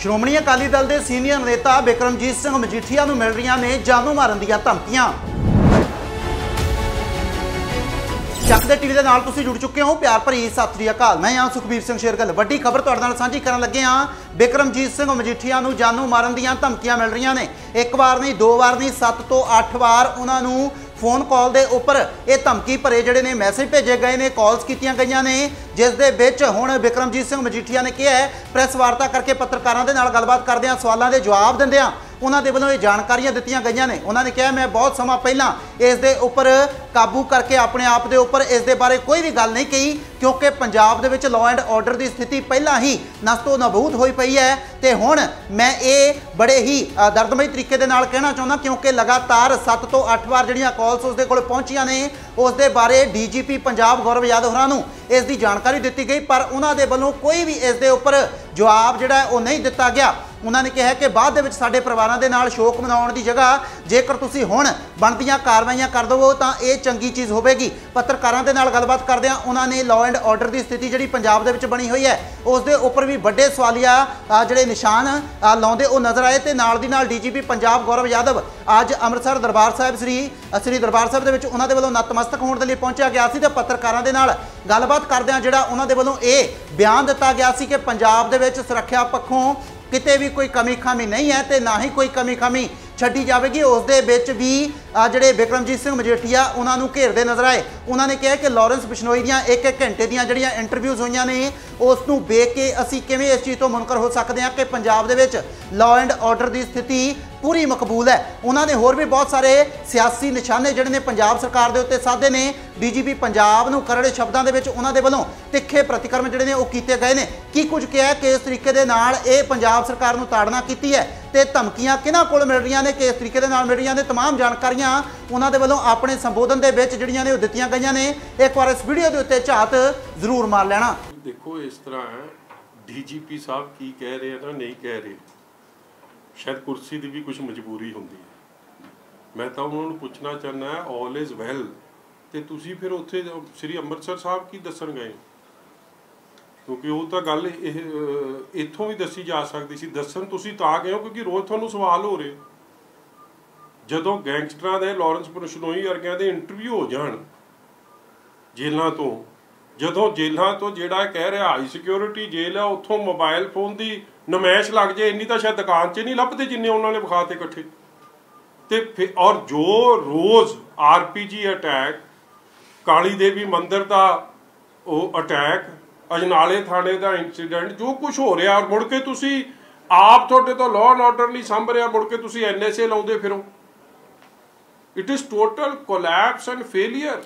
ਸ਼੍ਰੋਮਣੀ ਅਕਾਲੀ ਦਲ ਦੇ ਸੀਨੀਅਰ ਨੇਤਾ ਬਿਕਰਮਜੀਤ ਸਿੰਘ ਮਜੀਠੀਆ ਨੂੰ ਮਿਲ ਰਹੀਆਂ ਨੇ ਜਾਨੋਂ ਮਾਰਨ ਦੀਆਂ ਧਮਕੀਆਂ। ਚੱਕ ਦੇ ਟੀਵੀ ਦੇ ਨਾਲ ਤੁਸੀਂ ਜੁੜ ਚੁੱਕੇ ਹੋ। ਪਿਆਰ ਭਰੀ ਸਤਿ ਸ੍ਰੀ ਅਕਾਲ। ਮੈਂ ਹਾਂ ਸੁਖਬੀਰ ਸਿੰਘ ਸ਼ੇਰਗਲ। ਵੱਡੀ ਖਬਰ ਤੁਹਾਡੇ ਨਾਲ ਸਾਂਝੀ ਕਰਨ ਲੱਗੇ ਹਾਂ। ਬਿਕਰਮਜੀਤ ਸਿੰਘ ਮਜੀਠੀਆ ਨੂੰ ਜਾਨੋਂ ਮਾਰਨ ਦੀਆਂ ਧਮਕੀਆਂ ਮਿਲ ਰਹੀਆਂ ਨੇ। ਇੱਕ ਵਾਰ ਨਹੀਂ, ਦੋ ਵਾਰ ਨਹੀਂ, ਸੱਤ ਤੋਂ ਅੱਠ ਵਾਰ ਉਹਨਾਂ ਨੂੰ ਫੋਨ ਕਾਲ ਦੇ ਉੱਪਰ ਇਹ ਧਮਕੀ ਭਰੇ ਜਿਹੜੇ ਨੇ ਮੈਸੇਜ ਭੇਜੇ ਗਏ ਨੇ ਕਾਲਸ ਕੀਤੀਆਂ ਗਈਆਂ ਨੇ, ਜਿਸ ਦੇ ਵਿੱਚ ਹੁਣ ਬਿਕਰਮਜੀਤ ਸਿੰਘ ਮਜੀਠੀਆ ਨੇ ਕਿਹਾ ਹੈ ਪ੍ਰੈਸ ਵਾਰਤਾ ਕਰਕੇ ਪੱਤਰਕਾਰਾਂ ਦੇ ਨਾਲ ਗੱਲਬਾਤ ਕਰਦਿਆਂ ਸਵਾਲਾਂ ਦੇ ਜਵਾਬ ਦਿੰਦਿਆਂ ਉਹਨਾਂ ਦੇ ਵੱਲੋਂ ਇਹ ਜਾਣਕਾਰੀਆਂ ਦਿੱਤੀਆਂ ਗਈਆਂ ਨੇ। ਉਹਨਾਂ ਨੇ ਕਿਹਾ, ਮੈਂ ਬਹੁਤ ਸਮਾਂ ਪਹਿਲਾਂ ਇਸ ਦੇ ਉੱਪਰ ਕਾਬੂ ਕਰਕੇ ਆਪਣੇ ਆਪ ਦੇ ਉੱਪਰ ਇਸ ਦੇ ਬਾਰੇ ਕੋਈ ਵੀ ਗੱਲ ਨਹੀਂ ਕਹੀ, ਕਿਉਂਕਿ ਪੰਜਾਬ ਦੇ ਵਿੱਚ ਲਾਅ ਐਂਡ ਆਰਡਰ ਦੀ ਸਥਿਤੀ ਪਹਿਲਾਂ ਹੀ ਨਸਤੋ ਨਬੂਤ ਹੋਈ ਪਈ ਹੈ। ਤੇ ਹੁਣ ਮੈਂ ਇਹ ਬੜੇ ਹੀ ਦਰਦਮਈ ਤਰੀਕੇ ਦੇ ਨਾਲ ਕਹਿਣਾ ਚਾਹੁੰਦਾ, ਕਿਉਂਕਿ ਲਗਾਤਾਰ 7 ਤੋਂ 8 ਵਾਰ ਜਿਹੜੀਆਂ ਕਾਲਸ ਉਸ ਦੇ ਕੋਲ ਪਹੁੰਚੀਆਂ ਨੇ ਉਸ ਦੇ ਬਾਰੇ ਡੀਜੀਪੀ ਪੰਜਾਬ ਗੌਰਵ ਯਾਦਵ ਹੋਰਾਂ ਨੂੰ ਇਸ ਦੀ ਜਾਣਕਾਰੀ ਦਿੱਤੀ ਗਈ, ਪਰ ਉਹਨਾਂ ਦੇ ਵੱਲੋਂ ਕੋਈ ਵੀ ਇਸ ਦੇ ਉੱਪਰ ਜਵਾਬ ਜਿਹੜਾ ਉਹ ਨਹੀਂ ਦਿੱਤਾ ਗਿਆ। ਉਹਨਾਂ ਨੇ ਕਿਹਾ ਕਿ ਬਾਅਦ ਦੇ ਵਿੱਚ ਸਾਡੇ ਪਰਿਵਾਰਾਂ ਦੇ ਨਾਲ ਸ਼ੋਕ ਮਨਾਉਣ ਦੀ ਜਗ੍ਹਾ ਜੇਕਰ ਤੁਸੀਂ ਹੁਣ ਬਣਦੀਆਂ ਕਾਰਵਾਈਆਂ ਕਰ ਦਵੋ ਤਾਂ ਇਹ ਚੰਗੀ ਚੀਜ਼ ਹੋਵੇਗੀ। ਪੱਤਰਕਾਰਾਂ ਦੇ ਨਾਲ ਗੱਲਬਾਤ ਕਰਦਿਆਂ ਉਹਨਾਂ ਨੇ ਲਾਅ ਐਂਡ ਆਰਡਰ ਦੀ ਸਥਿਤੀ ਜਿਹੜੀ ਪੰਜਾਬ ਦੇ ਵਿੱਚ ਬਣੀ ਹੋਈ ਹੈ, ਉਸ ਦੇ ਉੱਪਰ ਵੀ ਵੱਡੇ ਸਵਾਲੀਆ ਜਿਹੜੇ ਨਿਸ਼ਾਨ ਲਾਉਂਦੇ ਉਹ ਨਜ਼ਰ ਆਏ ਤੇ ਨਾਲ ਦੀ ਨਾਲ ਡੀਜੀਪੀ ਪੰਜਾਬ ਗੌਰਵ ਯਾਦਵ ਅੱਜ ਅੰਮ੍ਰਿਤਸਰ ਦਰਬਾਰ ਸਾਹਿਬ ਸ੍ਰੀ ਸ੍ਰੀ ਦਰਬਾਰ ਸਾਹਿਬ ਦੇ ਵਿੱਚ ਉਹਨਾਂ ਦੇ ਵੱਲੋਂ ਨਤਮਸਤਕ ਹੋਣ ਦੇ ਲਈ ਪਹੁੰਚਿਆ ਗਿਆ ਸੀ ਤੇ ਪੱਤਰਕਾਰਾਂ ਦੇ ਨਾਲ ਗੱਲਬਾਤ ਕਰਦਿਆਂ ਜਿਹੜਾ ਉਹਨਾਂ ਦੇ ਵੱਲੋਂ ਇਹ ਬਿਆਨ ਦਿੱਤਾ ਗਿਆ ਸੀ ਕਿ ਪੰਜਾਬ ਦੇ ਵਿੱਚ ਸੁਰੱਖਿਆ ਪੱਖੋਂ ਕਿਤੇ ਵੀ ਕੋਈ ਕਮੀ ਖਾਮੀ ਨਹੀਂ ਹੈ ਤੇ ਨਾ ਹੀ ਕੋਈ ਕਮੀ ਖਾਮੀ ਛੱਡੀ ਜਾਵੇਗੀ। ਉਸ ਦੇ ਵਿੱਚ ਵੀ ਜਿਹੜੇ ਬਿਕਰਮਜੀਤ ਸਿੰਘ ਮਜੀਠੀਆ, ਉਹਨਾਂ ਨੂੰ ਘੇਰਦੇ ਨਜ਼ਰ ਆਏ। ਉਹਨਾਂ ਨੇ ਕਿਹਾ ਕਿ ਲਾਰੈਂਸ ਬਿਸ਼ਨੋਈ ਦੀਆਂ ਇੱਕ ਇੱਕ ਘੰਟੇ ਦੀਆਂ ਜਿਹੜੀਆਂ ਇੰਟਰਵਿਊਜ਼ ਹੋਈਆਂ ਨੇ, ਉਸ ਨੂੰ ਵੇਖ ਕੇ ਅਸੀਂ ਕਿਵੇਂ ਇਸ ਚੀਜ਼ ਤੋਂ ਮੁਨਕਰ ਹੋ ਸਕਦੇ ਹਾਂ ਕਿ ਪੰਜਾਬ ਦੇ ਵਿੱਚ ਲਾਅ ਐਂਡ ਆਰਡਰ ਦੀ ਸਥਿਤੀ ਪੂਰੀ ਮਕਬੂਲ ਹੈ ਉਹਨਾਂ ਨੇ ਹੋਰ ਵੀ ਬਹੁਤ ਸਾਰੇ ਸਿਆਸੀ ਨਿਸ਼ਾਨੇ ਜਿਹੜੇ ਨੇ ਪੰਜਾਬ ਸਰਕਾਰ ਦੇ ਉੱਤੇ ਸਾਧੇ ਨੇ ਡੀਜੀਪੀ ਪੰਜਾਬ ਨੂੰ ਕਰੜੇ ਸ਼ਬਦਾਂ ਦੇ ਵਿੱਚ ਉਹਨਾਂ ਦੇ ਵੱਲੋਂ ਤਿੱਖੇ ਪ੍ਰਤੀਕਰਮ ਜਿਹੜੇ ਨੇ ਉਹ ਕੀਤੇ ਗਏ ਨੇ ਕੀ ਕੁਝ ਕਿਹਾ ਕਿ ਇਸ ਤਰੀਕੇ ਦੇ ਨਾਲ ਇਹ ਪੰਜਾਬ ਸਰਕਾਰ ਨੂੰ ਤਾੜਨਾ ਕੀਤੀ ਹੈ ਤੇ ਧਮਕੀਆਂ ਕਿਹਨਾਂ ਕੋਲ ਮਿਲ ਰਹੀਆਂ ਨੇ ਕਿ ਇਸ ਤਰੀਕੇ ਦੇ ਨਾਲ ਮਿਲ ਰਹੀਆਂ ਨੇ तमाम ਜਾਣਕਾਰੀਆਂ ਉਹਨਾਂ ਦੇ ਵੱਲੋਂ ਆਪਣੇ ਸੰਬੋਧਨ ਦੇ ਵਿੱਚ ਜਿਹੜੀਆਂ ਨੇ ਉਹ ਦਿੱਤੀਆਂ ਗਈਆਂ ਨੇ ਇੱਕ ਵਾਰ ਇਸ ਵੀਡੀਓ ਦੇ ਉੱਤੇ ਝਾਤ ਜ਼ਰੂਰ ਮਾਰ ਲੈਣਾ ਦੇਖੋ ਇਸ ਤਰ੍ਹਾਂ ਹੈ ਡੀਜੀਪੀ ਸਾਹਿਬ ਕੀ ਕਹਿ ਰਹੇ ਆ ਨਾ ਨਹੀਂ ਕਹਿ ਰਹੇ ਸ਼ਾਇਦ ਕੁਰਸੀ ਦੀ ਵੀ ਕੁਝ ਮਜਬੂਰੀ ਹੁੰਦੀ ਹੈ। ਮੈਂ ਤਾਂ ਉਹਨਾਂ ਨੂੰ ਪੁੱਛਣਾ ਚਾਹੁੰਦਾ ਹੈ ਆਲ ਇਜ਼ ਵੈਲ ਤੇ ਤੁਸੀਂ ਫਿਰ ਉੱਥੇ ਸ੍ਰੀ ਅੰਮ੍ਰਿਤਸਰ ਸਾਹਿਬ ਕੀ ਦੱਸਣ ਗਏ? ਕਿਉਂਕਿ ਉਹ ਤਾਂ ਗੱਲ ਇਹ ਇੱਥੋਂ ਵੀ ਦੱਸੀ ਜਾ ਸਕਦੀ ਸੀ। ਦੱਸਣ ਤੁਸੀਂ ਤਾਂ ਗਏ ਹੋ, ਕਿਉਂਕਿ ਰੋਜ਼ ਤੁਹਾਨੂੰ ਸਵਾਲ ਹੋ ਰਹੇ। ਜਦੋਂ ਗੈਂਗਸਟਰਾਂ ਦੇ, ਲਾਰੈਂਸ ਬਰਸ਼ਨੋਈ ਵਰਗਿਆਂ ਦੇ ਇੰਟਰਵਿਊ ਹੋ ਜਾਣ, ਜੇਲ੍ਹਾਂ ਤੋਂ ਜਦੋਂ ਜੇਲ੍ਹਾਂ ਤੋਂ ਜਿਹੜਾ ਕਹਿ ਰਿਹਾ ਹਾਈ ਸਿਕਿਉਰਿਟੀ ਜੇਲ੍ਹ ਆ, ਉੱਥੋਂ ਮੋਬਾਈਲ ਫੋਨ ਦੀ ਨਮਾਇਸ਼ ਲੱਗ ਜੇ, ਇੰਨੀ ਤਾਂ ਸ਼ਾਇਦ ਦੁਕਾਨ 'ਚ ਨਹੀਂ ਲੱਭਦੇ ਜਿੰਨੇ ਉਹਨਾਂ ਨੇ ਵਿਖਾਤੇ ਇਕੱਠੇ। ਤੇ ਔਰ ਜੋ ਰੋਜ਼ ਆਰਪੀਜੀ ਅਟੈਕ ਕਾਲੀ ਦੇਵੀ ਮੰਦਿਰ ਦਾ ਉਹ ਅਟੈਕ ਅਜਨਾਲੇ ਥਾਣੇ ਦਾ ਇਨਸੀਡੈਂਟ ਜੋ ਕੁਝ ਹੋ ਰਿਹਾ, ਔਰ ਮੁੜ ਕੇ ਤੁਸੀਂ ਆਪ ਤੁਹਾਡੇ ਤੋਂ ਲਾਅ ਐਂਡ ਆਰਡਰ ਨਹੀਂ ਸੰਭ ਰਿਹਾ, ਮੁੜ ਕੇ ਤੁਸੀਂ ਐਨਐਸਏ ਲਾਉਂਦੇ ਫਿਰੋ। It is total collapse and failure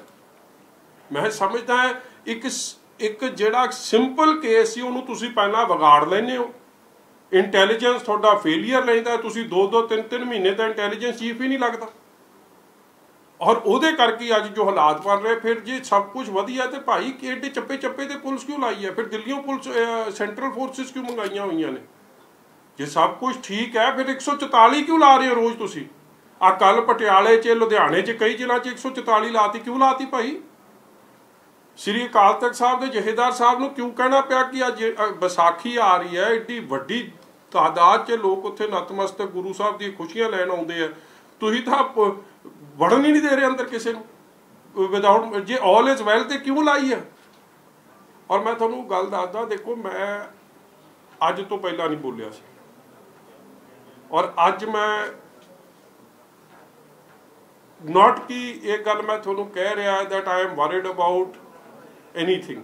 ਮੈਂ ਸਮਝਦਾ ਹਾਂ ਇੱਕ ਇੱਕ ਜਿਹੜਾ ਸਿੰਪਲ ਕੇਸ ਸੀ, ਉਹਨੂੰ ਤੁਸੀਂ ਪਹਿਲਾਂ ਵਿਗਾੜ ਲੈਂਦੇ ਹੋ। ਇੰਟੈਲੀਜੈਂਸ ਤੁਹਾਡਾ ਫੇਲਿਅਰ ਲੈਂਦਾ ਤੁਸੀਂ 2-2 3-3 ਮਹੀਨੇ ਤਾਂ ਇੰਟੈਲੀਜੈਂਸ ਚੀਫ ਹੀ ਨਹੀਂ ਲੱਗਦਾ। ਔਰ ਉਹਦੇ ਕਰਕੇ ਅੱਜ ਜੋ ਹਾਲਾਤ ਬਣ ਰਹੇ, ਫਿਰ ਜੇ ਸਭ ਕੁਝ ਵਧੀਆ, ਤੇ ਭਾਈ ਕਿਹੜੇ ਚੱਪੇ ਚੱਪੇ ਤੇ ਪੁਲਿਸ ਕਿਉਂ ਲਾਈ ਹੈ? ਫਿਰ ਦਿੱਲੀੋਂ ਪੁਲਿਸ ਸੈਂਟਰਲ ਫੋਰਸਿਸ ਕਿਉਂ ਮੰਗਾਈਆਂ ਹੋਈਆਂ ਨੇ? ਜੇ ਸਭ ਕੁਝ ਠੀਕ ਹੈ, ਫਿਰ 144 ਕਿਉਂ ਲਾ ਰਹੇ ਹੋ ਰੋਜ਼ ਤੁਸੀਂ? ਆ ਕੱਲ ਪਟਿਆਲੇ 'ਚ, ਲੁਧਿਆਣੇ 'ਚ, ਕਈ ਜ਼ਿਲ੍ਹਾ 'ਚ 144 ਲਾਤੀ, ਕਿਉਂ ਲਾਤੀ ਭਾਈ? ਸ੍ਰੀ ਅਕਾਲ ਤਖਤ ਸਾਹਿਬ ਦੇ ਜਹੇਦਾਰ ਸਾਹਿਬ ਨੂੰ ਕਿਉਂ ਕਹਿਣਾ ਪਿਆ ਕਿ ਅੱਜ ਵਿਸਾਖੀ ਆ ਰਹੀ ਹੈ, ਏਡੀ ਵੱਡੀ ਤਾਦਾਦ 'ਚ ਲੋਕ ਉੱਥੇ ਨਤਮਸਤਕ ਗੁਰੂ ਸਾਹਿਬ ਦੀ ਖੁਸ਼ੀਆਂ ਲੈਣ ਆਉਂਦੇ ਆ। ਤੁਸੀਂ ਤਾਂ ਵੜਨ ਹੀ ਨਹੀਂ ਦੇ ਰਹੇ ਅੰਦਰ ਕਿਸੇ ਨੂੰ। ਵਿਦਆਊਟ ਜੇ ਆਲ ਇਜ਼ ਵੈਲ ਤੇ ਕਿਉਂ ਲਾਈ ਹੈ ਔਰ ਮੈਂ ਤੁਹਾਨੂੰ ਗੱਲ ਦੱਸਦਾ, ਦੇਖੋ ਮੈਂ ਅੱਜ ਤੋਂ ਪਹਿਲਾਂ ਨਹੀਂ ਬੋਲਿਆ ਸੀ। ਔਰ ਅੱਜ ਮੈਂ not ਕਿ ਇਹ ਗੱਲ ਮੈਂ ਤੁਹਾਨੂੰ ਕਹਿ ਰਿਹਾ that I am worried about anything.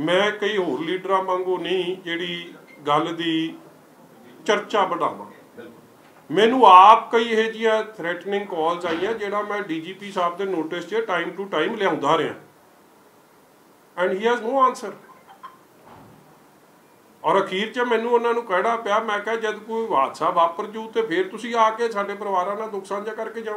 ਮੈਂ ਕਈ ਹੋਰ ਲੀਡਰਾਂ ਵਾਂਗੂ ਨਹੀਂ ਜਿਹੜੀ ਗੱਲ ਦੀ ਚਰਚਾ ਵਧਾਵਾਂ ਮੈਨੂੰ ਆਪ ਕਈ ਇਹ ਜੀਆਂ ਥ੍ਰੈਟਨਿੰਗ ਕਾਲਸ ਆਈਆਂ ਜਿਹੜਾ ਮੈਂ ਡੀਜੀਪੀ ਸਾਹਿਬ ਦੇ ਨੋਟਿਸ 'ਚ ਟਾਈਮ ਟੂ ਟਾਈਮ ਲਿਆਉਂਦਾ ਰਿਹਾ। And he has no answer ਔਰ ਅਖੀਰ 'ਚ ਮੈਨੂੰ ਉਹਨਾਂ ਨੂੰ ਕਹਿਣਾ ਪਿਆ, ਮੈਂ ਕਿਹਾ, ਜਦ ਕੋਈ ਹਾਦਸਾ ਵਾਪਰ ਜੂ ਤੇ ਫਿਰ ਤੁਸੀਂ ਆ ਕੇ ਸਾਡੇ ਪਰਿਵਾਰਾਂ ਨਾਲ ਦੁੱਖ ਸਾਂਝਾ ਕਰਕੇ ਜਾਓ।